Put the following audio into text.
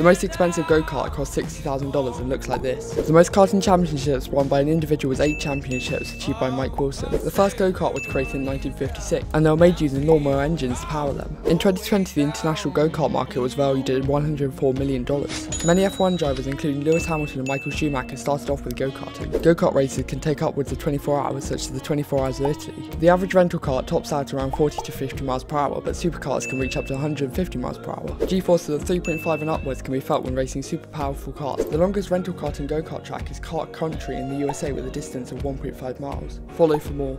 The most expensive go-kart cost $60,000 and looks like this. The most karting championships won by an individual was 8 championships achieved by Mike Wilson. The first go-kart was created in 1956 and they were made using lawnmower engines to power them. In 2020 the international go-kart market was valued at $104 million. Many F1 drivers including Lewis Hamilton and Michael Schumacher started off with go-karting. Go-kart races can take upwards of 24 hours such as the 24 Hours of Italy. The average rental kart tops out around 40 to 50 miles per hour but supercars can reach up to 150 miles per hour. G-forces of 3.5 and upwards can be felt when racing super powerful karts. The longest rental kart and go-kart track is Kart Country in the USA with a distance of 1.5 miles. Follow for more.